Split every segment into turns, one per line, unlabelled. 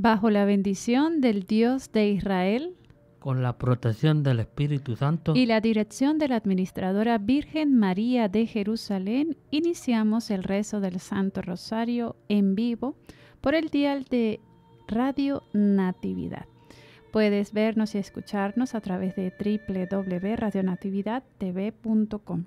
Bajo la bendición del Dios de Israel.
Con la protección del Espíritu Santo. Y
la dirección de la Administradora Virgen María de Jerusalén, iniciamos el rezo del Santo Rosario en vivo por el dial de Radio Natividad. Puedes vernos y escucharnos a través de www.radionatividadtv.com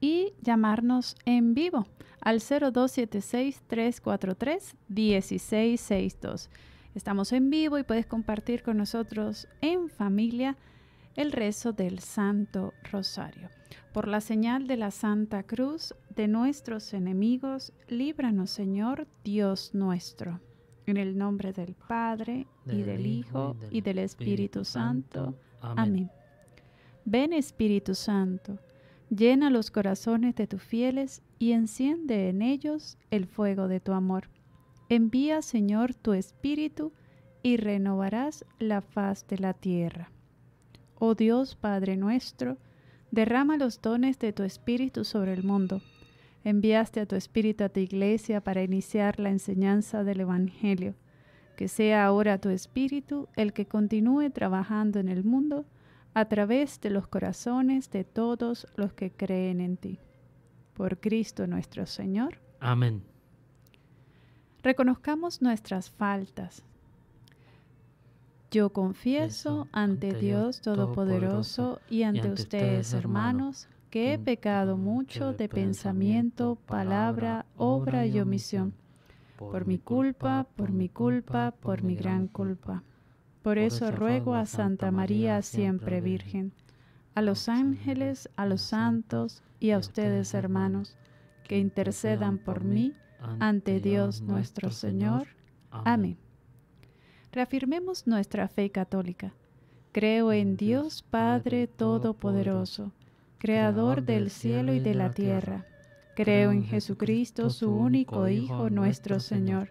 y llamarnos en vivo al 0276-343-1662. Estamos en vivo y puedes compartir con nosotros en familia el rezo del Santo Rosario. Por la señal de la Santa Cruz de nuestros enemigos, líbranos Señor Dios nuestro. En el nombre del Padre, y del Hijo, y del, Espíritu, Santo. Amén. Ven Espíritu Santo Llena los corazones de tus fieles y enciende en ellos el fuego de tu amor. Envía, Señor, tu espíritu y renovarás la faz de la tierra. Oh Dios, Padre nuestro, derrama los dones de tu espíritu sobre el mundo. Enviaste a tu espíritu a tu iglesia para iniciar la enseñanza del Evangelio. Que sea ahora tu espíritu el que continúe trabajando en el mundo a través de los corazones de todos los que creen en ti. Por Cristo nuestro Señor. Amén. Reconozcamos nuestras faltas. Yo confieso ante Dios Todopoderoso y ante ustedes, hermanos, que he pecado mucho de pensamiento, palabra, obra y omisión. Por mi culpa, por mi culpa, por mi gran culpa. Por eso ruego a Santa María, siempre Virgen, a los ángeles, a los santos y a ustedes, hermanos, que intercedan por mí ante Dios nuestro Señor. Amén. Reafirmemos nuestra fe católica. Creo en Dios Padre Todopoderoso, Creador del cielo y de la tierra. Creo en Jesucristo, su único Hijo, nuestro Señor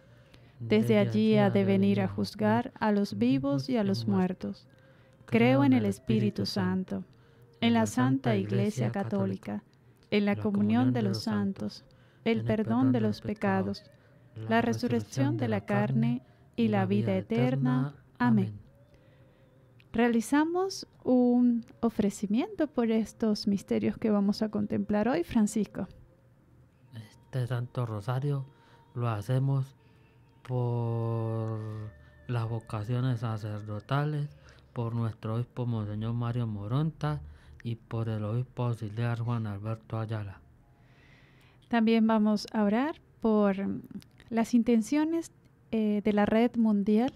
desde allí ha de venir a juzgar a los vivos y a los muertos. Creo en el Espíritu Santo, en la Santa Iglesia Católica, en la comunión de los santos, el perdón de los pecados, la resurrección de la carne y la vida eterna. Amén. Realizamos un ofrecimiento por estos misterios que vamos a contemplar hoy, Francisco.
Este Santo Rosario lo hacemos por las vocaciones sacerdotales, por nuestro obispo Monseñor Mario Moronta y por el obispo auxiliar Juan Alberto Ayala.
También vamos a orar por las intenciones eh, de la red mundial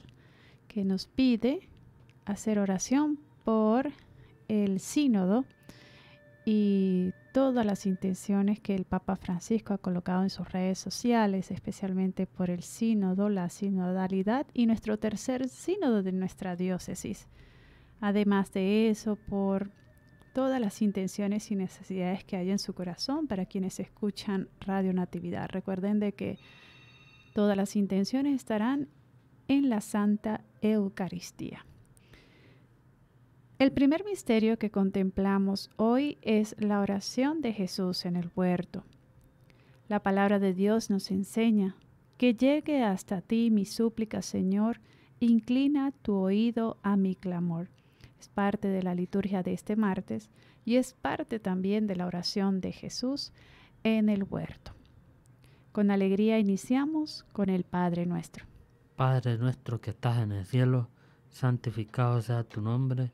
que nos pide hacer oración por el sínodo y todas las intenciones que el Papa Francisco ha colocado en sus redes sociales, especialmente por el sínodo, la sinodalidad y nuestro tercer sínodo de nuestra diócesis. Además de eso, por todas las intenciones y necesidades que hay en su corazón para quienes escuchan Radio Natividad. Recuerden de que todas las intenciones estarán en la Santa Eucaristía. El primer misterio que contemplamos hoy es la oración de Jesús en el huerto. La palabra de Dios nos enseña que llegue hasta ti mi súplica, Señor, inclina tu oído a mi clamor. Es parte de la liturgia de este martes y es parte también de la oración de Jesús en el huerto. Con alegría iniciamos con el Padre nuestro.
Padre nuestro que estás en el cielo, santificado sea tu nombre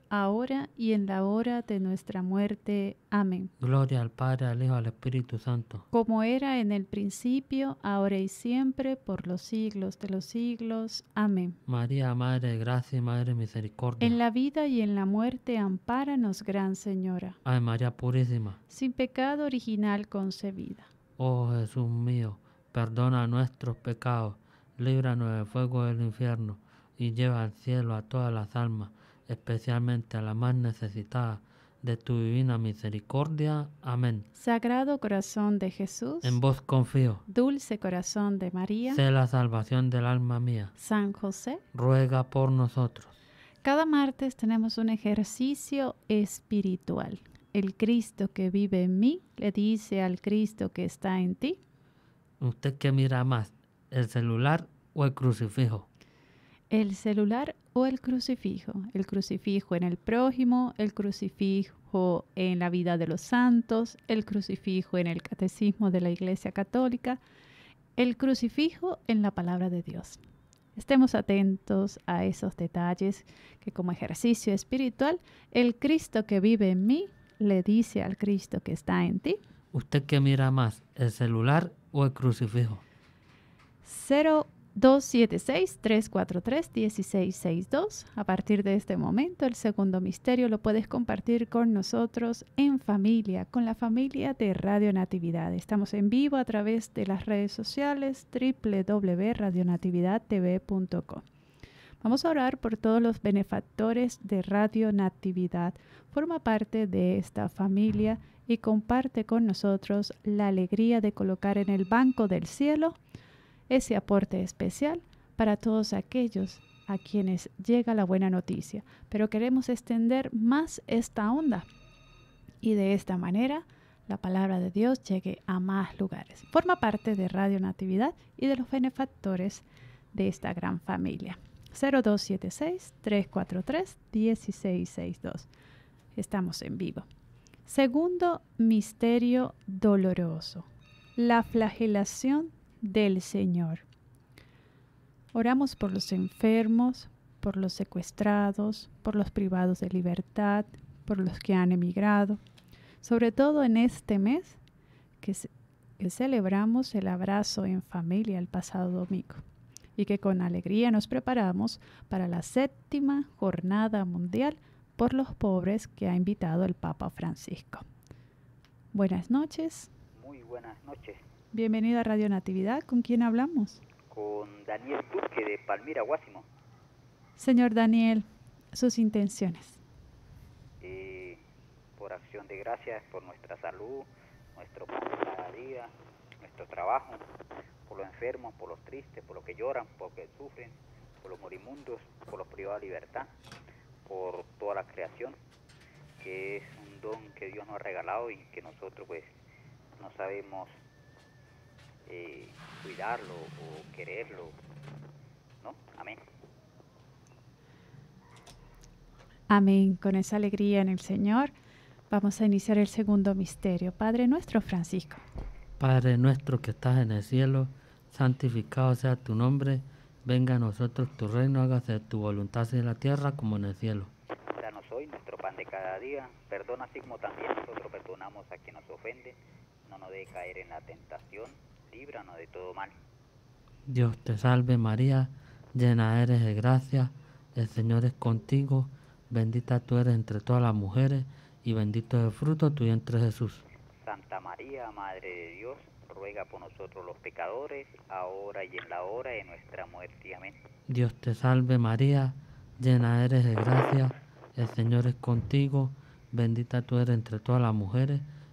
ahora y en la hora de nuestra muerte. Amén.
Gloria al Padre, al Hijo, al Espíritu Santo.
Como era en el principio, ahora y siempre, por los siglos de los siglos. Amén.
María, Madre de Gracia y Madre de Misericordia.
En la vida y en la muerte, ampáranos, Gran Señora.
Ay, María Purísima.
Sin pecado original concebida.
Oh Jesús mío, perdona nuestros pecados, líbranos del fuego del infierno y lleva al cielo a todas las almas especialmente a la más necesitada de tu divina misericordia. Amén.
Sagrado corazón de Jesús. En
vos confío.
Dulce corazón de María. Sé
la salvación del alma mía.
San José.
Ruega por nosotros.
Cada martes tenemos un ejercicio espiritual. El Cristo que vive en mí le dice al Cristo que está en ti.
¿Usted qué mira más, el celular o el crucifijo?
El celular o el crucifijo. El crucifijo en el prójimo, el crucifijo en la vida de los santos, el crucifijo en el catecismo de la Iglesia Católica, el crucifijo en la palabra de Dios. Estemos atentos a esos detalles que como ejercicio espiritual, el Cristo que vive en mí le dice al Cristo que está en ti.
¿Usted qué mira más, el celular o el crucifijo?
276-343-1662. A partir de este momento, el segundo misterio lo puedes compartir con nosotros en familia, con la familia de Radio Natividad. Estamos en vivo a través de las redes sociales www.radionatividadtv.com. Vamos a orar por todos los benefactores de Radio Natividad. Forma parte de esta familia y comparte con nosotros la alegría de colocar en el banco del cielo ese aporte especial para todos aquellos a quienes llega la buena noticia. Pero queremos extender más esta onda y de esta manera la palabra de Dios llegue a más lugares. Forma parte de Radio Natividad y de los benefactores de esta gran familia. 0276-343-1662. Estamos en vivo. Segundo misterio doloroso, la flagelación del Señor. Oramos por los enfermos, por los secuestrados, por los privados de libertad, por los que han emigrado, sobre todo en este mes que, celebramos el abrazo en familia el pasado domingo y que con alegría nos preparamos para la séptima jornada mundial por los pobres que ha invitado el Papa Francisco. Buenas noches
buenas noches.
Bienvenido a Radio Natividad. ¿Con quién hablamos?
Con Daniel Duque de Palmira, Guásimo.
Señor Daniel, sus intenciones.
Eh, por acción de gracias, por nuestra salud, nuestro cada día, nuestro trabajo, por los enfermos, por los tristes, por los que lloran, por los que sufren, por los morimundos, por los privados de libertad, por toda la creación, que es un don que Dios nos ha regalado y que nosotros pues no sabemos eh, cuidarlo o quererlo, ¿no? Amén.
Amén. Con esa alegría en el Señor, vamos a iniciar el segundo misterio. Padre nuestro Francisco.
Padre nuestro que estás en el cielo, santificado sea tu nombre, venga a nosotros tu reino, hágase tu voluntad en la tierra como en el cielo.
Danos hoy nuestro pan de cada día, perdona como también nosotros perdonamos a quien nos ofende no nos caer en la tentación, líbranos de todo mal.
Dios te salve María, llena eres de gracia, el Señor es contigo, bendita tú eres entre todas las mujeres, y bendito es el fruto de tu vientre Jesús.
Santa María, Madre de Dios, ruega por nosotros los pecadores, ahora y en la hora de
nuestra muerte. Amén. Dios te salve María, llena eres de gracia, el Señor es contigo, bendita tú eres entre todas las mujeres,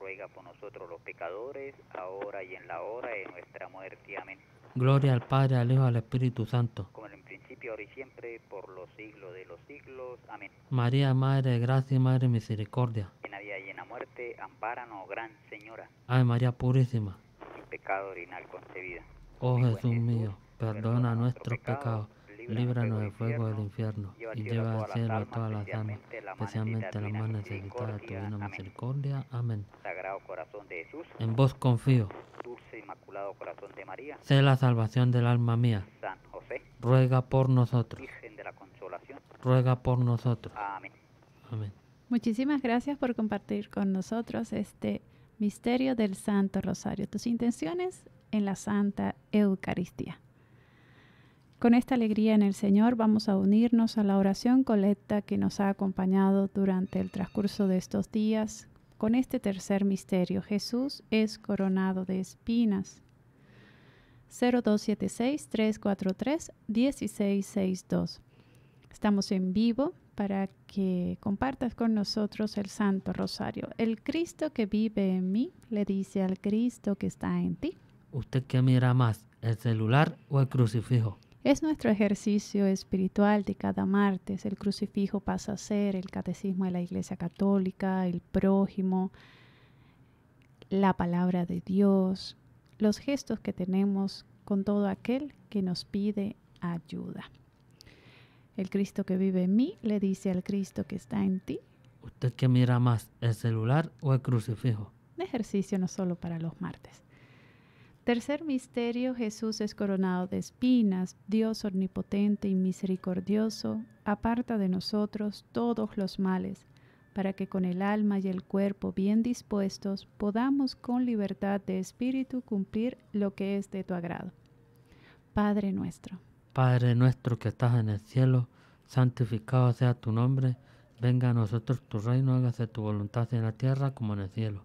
ruega por nosotros los pecadores, ahora y en la hora de nuestra muerte. Amén.
Gloria al Padre, al Hijo, al Espíritu Santo.
Como en el principio, ahora y siempre, por los siglos de los siglos. Amén.
María, Madre de Gracia y Madre de Misericordia.
En la vida y en la muerte, ampáranos, Gran Señora.
Ay, María Purísima.
Sin pecado original concebida.
Oh Jesús, mío, perdona, nuestros pecados líbranos del fuego del infierno y lleva al cielo a todas las almas, especialmente a las más necesitadas de tu misericordia. Amén. En vos confío. de Sé la salvación del alma mía. San Ruega por nosotros. Ruega por nosotros. Amén.
Muchísimas gracias por compartir con nosotros este misterio del Santo Rosario. Tus intenciones en la Santa Eucaristía. Con esta alegría en el Señor vamos a unirnos a la oración colecta que nos ha acompañado durante el transcurso de estos días con este tercer misterio. Jesús es coronado de espinas. 0276-343-1662. Estamos en vivo para que compartas con nosotros el Santo Rosario. El Cristo que vive en mí le dice al Cristo que está en ti.
¿Usted qué mira más, el celular o el crucifijo?
Es nuestro ejercicio espiritual de cada martes. El crucifijo pasa a ser el catecismo de la Iglesia Católica, el prójimo, la palabra de Dios, los gestos que tenemos con todo aquel que nos pide ayuda. El Cristo que vive en mí le dice al Cristo que está en ti.
¿Usted qué mira más, el celular o el crucifijo?
Un ejercicio no solo para los martes. Tercer misterio, Jesús es coronado de espinas. Dios omnipotente y misericordioso, aparta de nosotros todos los males, para que con el alma y el cuerpo bien dispuestos podamos con libertad de espíritu cumplir lo que es de tu agrado. Padre nuestro.
Padre nuestro que estás en el cielo, santificado sea tu nombre, venga a nosotros tu reino, hágase tu voluntad en la tierra como en el cielo.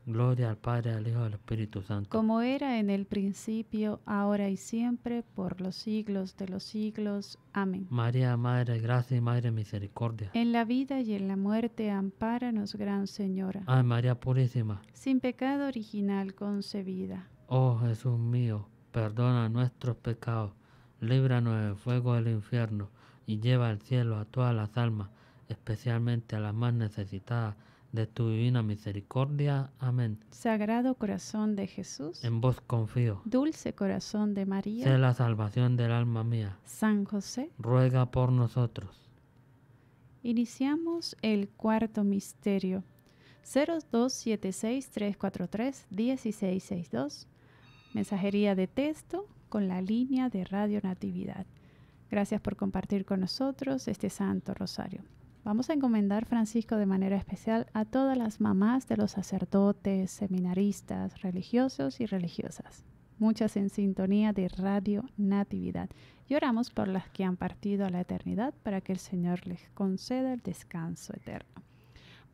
Gloria al Padre, al Hijo y al Espíritu Santo.
Como era en el principio, ahora y siempre, por los siglos de los siglos. Amén.
María, Madre, gracia y Madre, misericordia.
En la vida y en la muerte, ampáranos, Gran Señora.
Ay, María Purísima.
Sin pecado original concebida.
Oh Jesús mío, perdona nuestros pecados, líbranos del fuego del infierno y lleva al cielo a todas las almas, especialmente a las más necesitadas de tu divina misericordia. Amén.
Sagrado corazón de Jesús.
En vos confío.
Dulce corazón de María. Sé la
salvación del alma mía.
San José.
Ruega por nosotros.
Iniciamos el cuarto misterio. 0276-343-1662. Mensajería de texto con la línea de Radio Natividad. Gracias por compartir con nosotros este Santo Rosario. Vamos a encomendar, Francisco, de manera especial a todas las mamás de los sacerdotes, seminaristas, religiosos y religiosas. Muchas en sintonía de Radio Natividad. Y oramos por las que han partido a la eternidad para que el Señor les conceda el descanso eterno.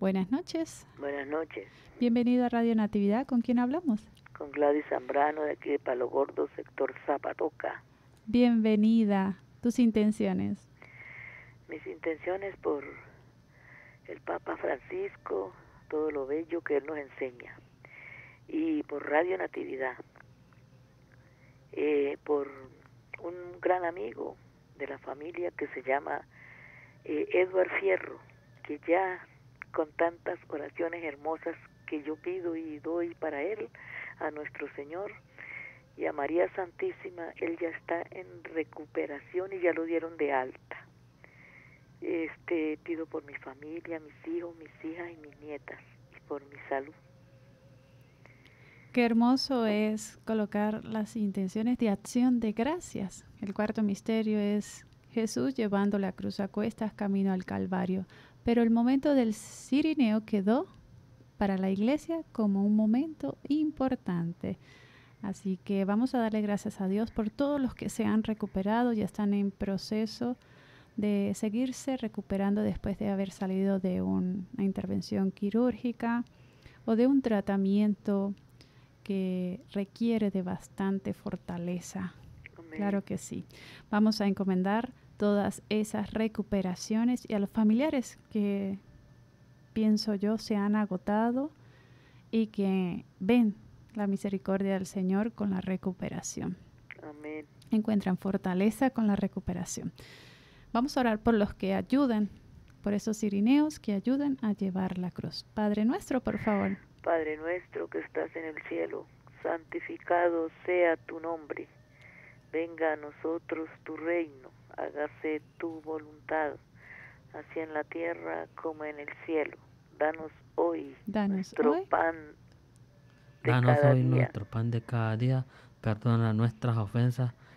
Buenas noches.
Buenas noches.
Bienvenido a Radio Natividad. ¿Con quién hablamos?
Con Gladys Zambrano de aquí de Palo Gordo, sector Zapatoca.
Bienvenida. Tus intenciones
mis intenciones por el Papa Francisco, todo lo bello que él nos enseña, y por Radio Natividad, eh, por un gran amigo de la familia que se llama eh, Edward Fierro, que ya con tantas oraciones hermosas que yo pido y doy para él, a nuestro Señor y a María Santísima, él ya está en recuperación y ya lo dieron de alta. Este, pido por mi familia, mis hijos, mis hijas y mis nietas y por mi salud.
Qué hermoso es colocar las intenciones de acción de gracias. El cuarto misterio es Jesús llevando la cruz a cuestas camino al Calvario. Pero el momento del Cirineo quedó para la iglesia como un momento importante. Así que vamos a darle gracias a Dios por todos los que se han recuperado, ya están en proceso de seguirse recuperando después de haber salido de una intervención quirúrgica o de un tratamiento que requiere de bastante fortaleza. Claro que sí. Vamos a encomendar todas esas recuperaciones y a los familiares que pienso yo se han agotado y que ven la misericordia del Señor con la recuperación. Encuentran fortaleza con la recuperación. Vamos a orar por los que ayudan, por esos sirineos que ayudan a llevar la cruz. Padre nuestro, por favor.
Padre nuestro que estás en el cielo, santificado sea tu nombre. Venga a nosotros tu reino, hágase tu voluntad, así en la tierra como en el cielo. Danos
hoy nuestro pan.
Danos hoy nuestro pan de cada día. Perdona nuestras ofensas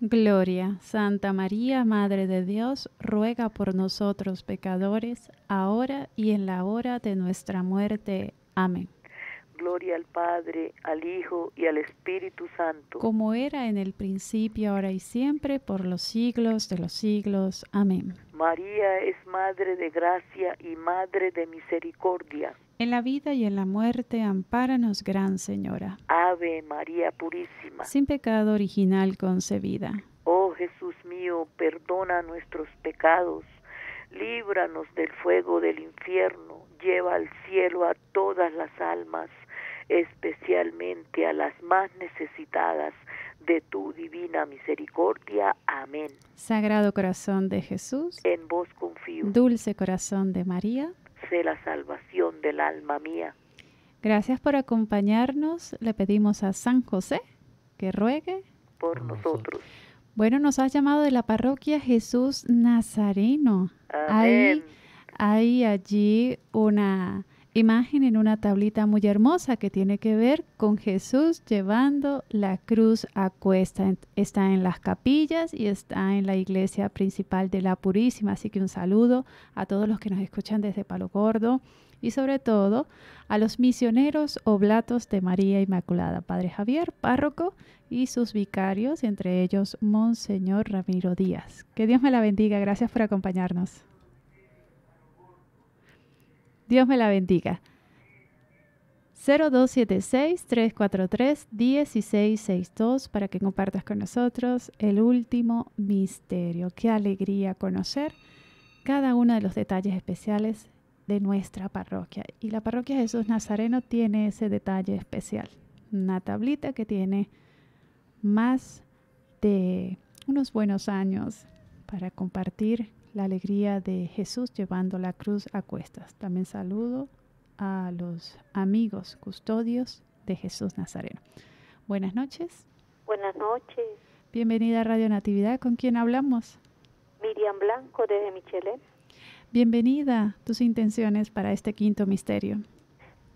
Gloria, Santa María, Madre de Dios, ruega por nosotros pecadores, ahora y en la hora de nuestra muerte. Amén.
Gloria al Padre, al Hijo y al Espíritu Santo.
Como era en el principio, ahora y siempre, por los siglos de los siglos. Amén.
María es Madre de Gracia y Madre de Misericordia.
En la vida y en la muerte, ampáranos, Gran Señora.
Ave María Purísima.
Sin pecado original concebida.
Oh Jesús mío, perdona nuestros pecados, líbranos del fuego del infierno, lleva al cielo a todas las almas, especialmente a las más necesitadas de tu divina misericordia. Amén.
Sagrado corazón de Jesús. En vos confío. Dulce corazón de María
de la salvación del alma mía.
Gracias por acompañarnos. Le pedimos a San José que ruegue
por nosotros.
Bueno, nos has llamado de la parroquia Jesús Nazareno. hay allí una imagen en una tablita muy hermosa que tiene que ver con Jesús llevando la cruz a cuesta. Está en las capillas y está en la iglesia principal de la Purísima. Así que un saludo a todos los que nos escuchan desde Palo Gordo y sobre todo a los misioneros oblatos de María Inmaculada, Padre Javier, párroco y sus vicarios, entre ellos Monseñor Ramiro Díaz. Que Dios me la bendiga. Gracias por acompañarnos. Dios me la bendiga. 0276-343-1662 para que compartas con nosotros el último misterio. Qué alegría conocer cada uno de los detalles especiales de nuestra parroquia. Y la parroquia Jesús Nazareno tiene ese detalle especial. Una tablita que tiene más de unos buenos años para compartir la alegría de Jesús llevando la cruz a cuestas. También saludo a los amigos custodios de Jesús Nazareno. Buenas noches. Buenas noches. Bienvenida a Radio Natividad. ¿Con quién hablamos?
Miriam Blanco desde Michelet.
Bienvenida. Tus intenciones para este quinto misterio.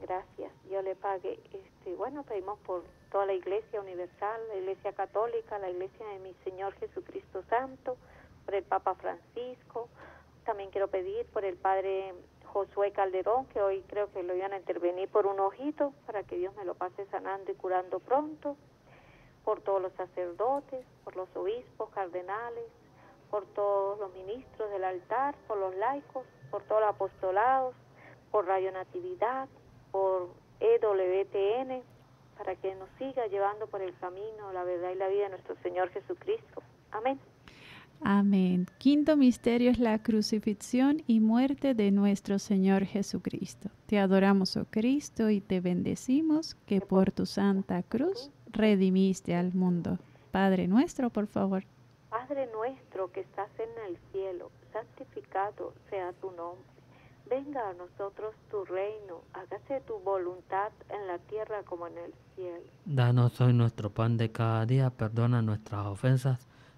Gracias. Yo le pague. Este, bueno, pedimos por toda la Iglesia Universal, la Iglesia Católica, la Iglesia de mi Señor Jesucristo Santo, por el Papa Francisco. También quiero pedir por el Padre Josué Calderón, que hoy creo que lo iban a intervenir por un ojito, para que Dios me lo pase sanando y curando pronto, por todos los sacerdotes, por los obispos, cardenales, por todos los ministros del altar, por los laicos, por todos los apostolados, por Radio Natividad, por EWTN, para que nos siga llevando por el camino, la verdad y la vida de nuestro Señor Jesucristo. Amén.
Amén. Quinto misterio es la crucifixión y muerte de nuestro Señor Jesucristo. Te adoramos, oh Cristo, y te bendecimos que por tu santa cruz redimiste al mundo. Padre nuestro, por favor.
Padre nuestro que estás en el cielo, santificado sea tu nombre. Venga a nosotros tu reino, hágase tu voluntad en la tierra como en el cielo.
Danos hoy nuestro pan de cada día, perdona nuestras ofensas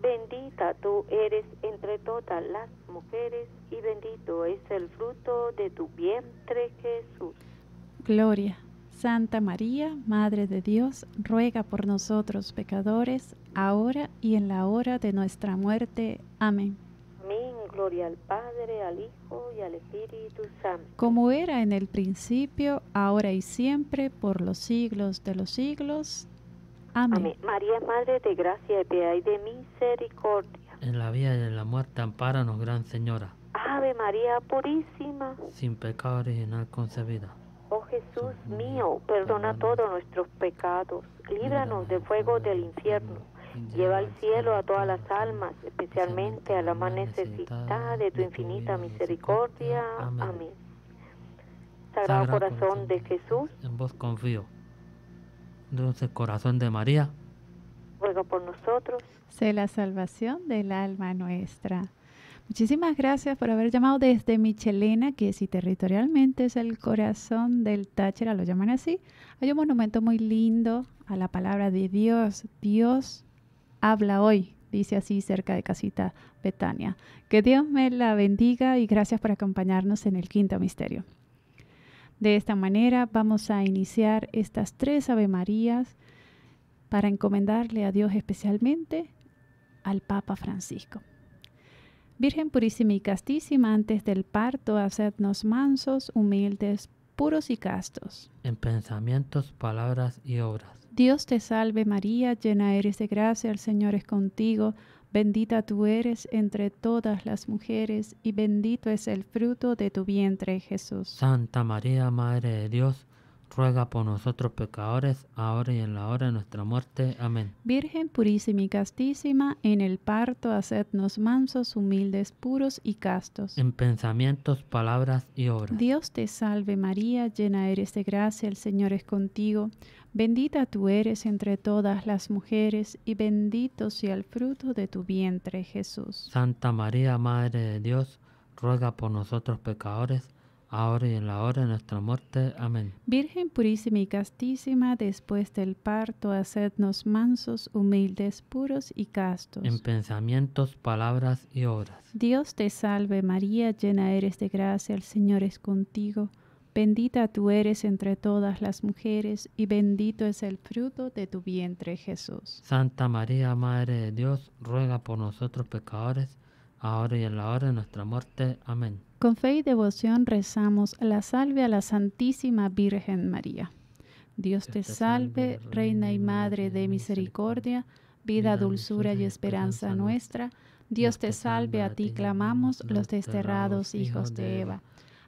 Bendita tú eres entre todas las mujeres y bendito es el fruto de tu vientre Jesús.
Gloria. Santa María, Madre de Dios, ruega por nosotros pecadores, ahora y en la hora de nuestra muerte. Amén.
Amén. Gloria al Padre, al Hijo y al Espíritu Santo.
Como era en el principio, ahora y siempre, por los siglos de los siglos. Amén.
María, Madre de Gracia, y de misericordia.
En la vida y en la muerte, ampáranos, Gran Señora.
Ave María Purísima.
Sin pecado original concebida.
Oh Jesús mío, perdona todos nuestros pecados, líbranos del fuego del infierno, lleva al cielo a todas las almas, especialmente a la más necesitada de tu infinita misericordia. Amén.
Sagrado corazón
de Jesús,
en vos confío. Dulce corazón de María, ruega
por nosotros. Sé la salvación del alma nuestra. Muchísimas gracias por haber llamado desde Michelena, que si territorialmente es el corazón del Táchira, lo llaman así. Hay un monumento muy lindo a la palabra de Dios. Dios habla hoy, dice así cerca de Casita Betania. Que Dios me la bendiga y gracias por acompañarnos en el quinto misterio. De esta manera vamos a iniciar estas tres Ave Marías para encomendarle a Dios especialmente al Papa Francisco. Virgen purísima y castísima, antes del parto, hacednos mansos, humildes, puros y castos.
En pensamientos, palabras y obras.
Dios te salve María, llena eres de gracia, el Señor es contigo Bendita tú eres entre todas las mujeres, y bendito es el fruto de tu vientre, Jesús.
Santa María, Madre de Dios, ruega por nosotros pecadores, ahora y en la hora de nuestra muerte. Amén.
Virgen purísima y castísima, en el parto hacednos mansos, humildes, puros y castos.
En pensamientos, palabras y obras.
Dios te salve María, llena eres de gracia, el Señor es contigo. Bendita tú eres entre todas las mujeres, y bendito sea el fruto de tu vientre, Jesús.
Santa María, Madre de Dios, ruega por nosotros pecadores, ahora y en la hora de nuestra muerte. Amén.
Virgen purísima y castísima, después del parto, hacednos mansos, humildes, puros y castos.
En pensamientos, palabras y obras.
Dios te salve María, llena eres de gracia, el Señor es contigo. Bendita tú eres entre todas las mujeres, y bendito es el fruto de tu vientre, Jesús.
Santa María, Madre de Dios, ruega por nosotros pecadores, ahora y en la hora de nuestra muerte. Amén.
Con fe y devoción rezamos la salve a la Santísima Virgen María. Dios te salve, Reina y Madre de misericordia, vida, dulzura y esperanza nuestra. Dios te salve, a ti clamamos los desterrados hijos de Eva.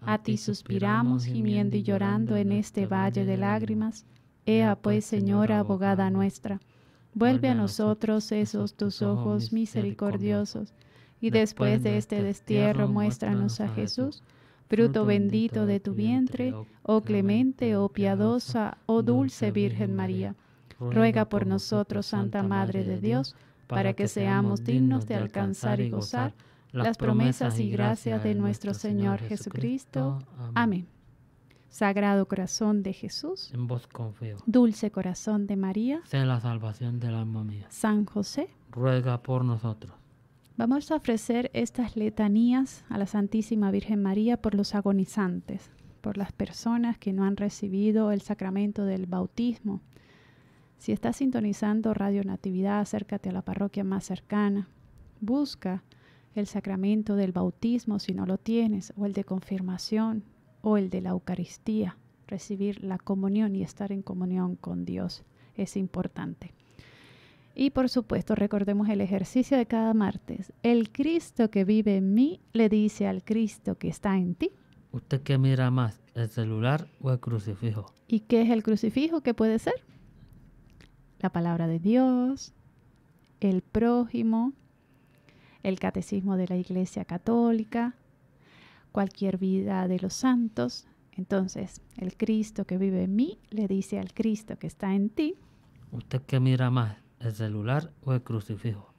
A ti suspiramos, gimiendo y llorando en este valle de lágrimas. Ea pues, Señora, abogada nuestra, vuelve a nosotros esos tus ojos misericordiosos, y después de este, este destierro muéstranos a Jesús, fruto bendito de tu vientre, oh, oh clemente, oh, oh piadosa, oh dulce Virgen María. Ruega por nosotros, Santa Madre de Dios, para que seamos dignos de alcanzar y gozar las promesas y gracias de nuestro Señor Jesucristo. Amén. Sagrado corazón de Jesús, en vos confío. Dulce corazón de María,
sé la salvación del alma mía.
San José,
ruega por nosotros.
Vamos a ofrecer estas letanías a la Santísima Virgen María por los agonizantes, por las personas que no han recibido el sacramento del bautismo. Si estás sintonizando Radio Natividad, acércate a la parroquia más cercana. Busca el sacramento del bautismo si no lo tienes, o el de confirmación, o el de la Eucaristía, recibir la comunión y estar en comunión con Dios es importante. Y por supuesto, recordemos el ejercicio de cada martes. El Cristo que vive en mí le dice al Cristo que está en ti.
¿Usted qué mira más, el celular o el crucifijo?
¿Y qué es el crucifijo? ¿Qué puede ser? La palabra de Dios, el prójimo, el Catecismo de la Iglesia Católica, cualquier vida de los santos. Entonces, el Cristo que vive en mí le dice al Cristo que está en ti.
¿Usted qué mira más, el celular o el crucifijo?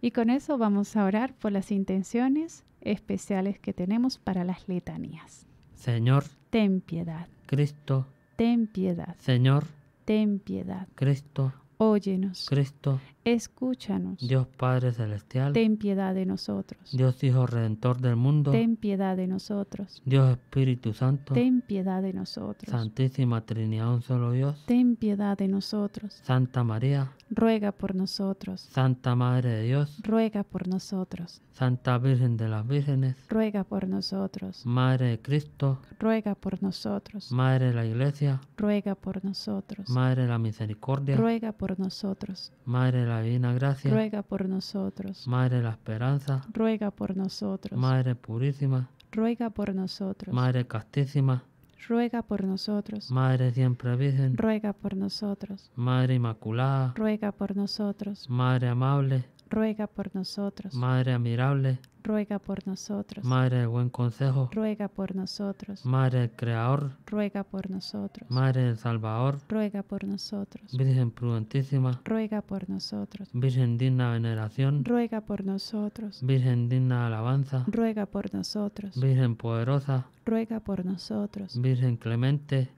Y con eso vamos a orar por las intenciones especiales que tenemos para las letanías. Señor, ten piedad.
Cristo,
ten piedad. Señor, ten piedad.
Cristo, Óyenos. Cristo.
Escúchanos. Dios
Padre Celestial. Ten
piedad de nosotros.
Dios Hijo Redentor del mundo. Ten
piedad de nosotros.
Dios Espíritu Santo. Ten
piedad de nosotros.
Santísima Trinidad, un solo Dios.
Ten piedad de nosotros.
Santa María
ruega por nosotros.
Santa Madre de Dios,
ruega por nosotros.
Santa Virgen de las Vírgenes,
ruega por nosotros.
Madre de Cristo,
ruega por nosotros.
Madre de la Iglesia,
ruega por nosotros.
Madre de la Misericordia,
ruega por nosotros.
Madre de la Divina Gracia, ruega
por nosotros.
Madre de la Esperanza,
ruega por nosotros.
Madre Purísima,
ruega por nosotros. Madre
Castísima,
ruega por nosotros.
Madre siempre Virgen,
ruega por nosotros.
Madre Inmaculada,
ruega por nosotros.
Madre amable,
ruega por nosotros.
Madre admirable,
ruega por nosotros.
Madre buen consejo,
ruega por nosotros.
Madre Creador,
ruega por nosotros.
Madre Salvador,
ruega por nosotros.
Virgen prudentísima,
ruega por nosotros.
Virgen digna veneración,
ruega por nosotros.
Virgen digna alabanza,
ruega por nosotros. Virgen
poderosa,
ruega por nosotros.
Virgen clemente,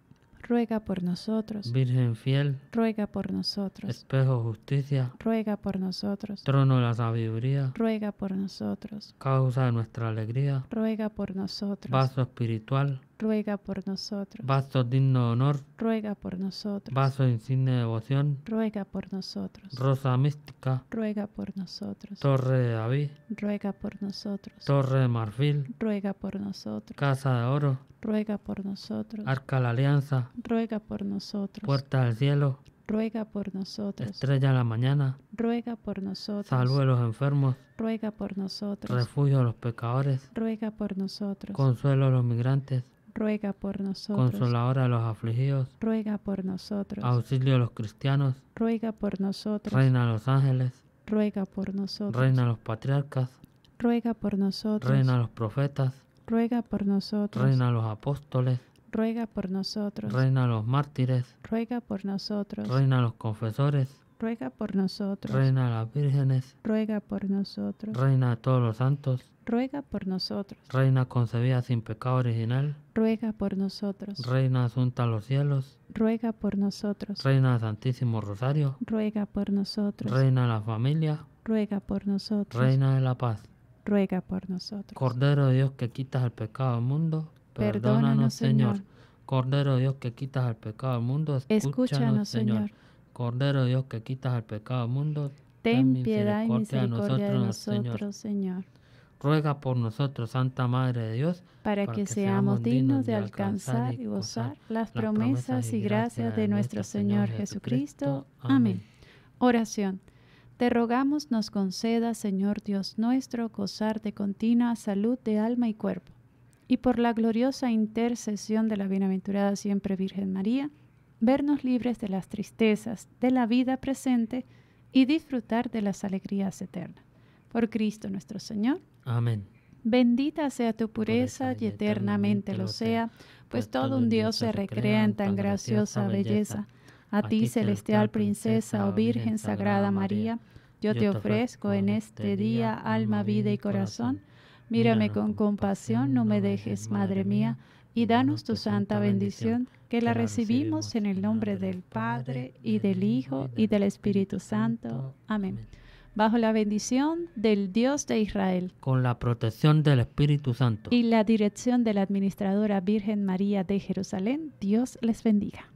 ruega por nosotros.
Virgen fiel,
ruega por nosotros.
Espejo justicia,
ruega por nosotros.
Trono de la sabiduría,
ruega por nosotros.
Causa de nuestra alegría,
ruega por nosotros. Vaso
espiritual,
ruega por nosotros.
Vaso digno de honor,
ruega por nosotros.
Vaso insigne de devoción,
ruega por nosotros.
Rosa mística,
ruega por nosotros.
Torre de David,
ruega por nosotros.
Torre de marfil,
ruega por nosotros.
Casa de oro,
ruega por nosotros.
Arca de la alianza,
ruega por nosotros. Puerta del cielo, ruega por nosotros.
Estrella de la mañana,
ruega por nosotros. Salud a
los enfermos,
ruega por nosotros.
Refugio a los pecadores,
ruega por nosotros. Consuelo
a los migrantes,
ruega por nosotros.
Consoladora de los afligidos,
ruega por nosotros.
Auxilio de los cristianos,
ruega por nosotros. Reina
de los ángeles,
ruega por nosotros.
Reina de los patriarcas,
ruega por nosotros. Reina
de los profetas,
ruega por nosotros. Reina
de los apóstoles,
ruega por nosotros.
Reina de los mártires,
ruega por nosotros. Reina
de los confesores,
ruega por nosotros.
Reina de las vírgenes,
ruega por nosotros.
Reina de todos los santos,
ruega por nosotros.
Reina concebida sin pecado original,
ruega por nosotros.
Reina asunta a los cielos,
ruega por nosotros.
Reina Santísimo Rosario,
ruega por nosotros. Reina
de la familia,
ruega por nosotros. Reina de la paz, ruega por nosotros.
Cordero Dios que quitas el pecado del mundo, perdónanos, Señor. Cordero Dios que quitas el pecado del mundo, escúchanos, Señor. Cordero Dios que quitas el pecado del mundo, ten, piedad y misericordia de nosotros, Señor ruega por nosotros, Santa Madre de Dios,
para, que, que, seamos dignos de alcanzar y gozar las promesas y gracias de nuestro Señor Jesucristo. Amén. Oración. Te rogamos nos conceda, Señor Dios nuestro, gozar de continua salud de alma y cuerpo. Y por la gloriosa intercesión de la bienaventurada siempre Virgen María, vernos libres de las tristezas de la vida presente y disfrutar de las alegrías eternas. Por Cristo nuestro Señor. Amén. Bendita sea tu pureza y eternamente lo sea, pues, pues todo un Dios se recrea en tan graciosa belleza. A ti, celestial princesa o Virgen Sagrada María, yo te ofrezco en este, este día alma, vida y corazón. Mírame con compasión, no me dejes, Madre mía, y danos tu santa bendición, que la recibimos en el nombre del Padre, y del Hijo, y del Espíritu Santo. Amén bajo la bendición del Dios de Israel,
con la protección del Espíritu Santo y
la dirección de la Administradora Virgen María de Jerusalén. Dios les bendiga.